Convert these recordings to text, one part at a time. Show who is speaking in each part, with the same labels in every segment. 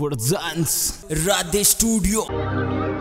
Speaker 1: presents Radhe Studio.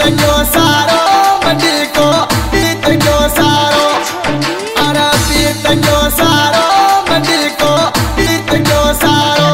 Speaker 2: सारो पंडिलो पीत दोसारो तंगोसारो पंडिलो नसारो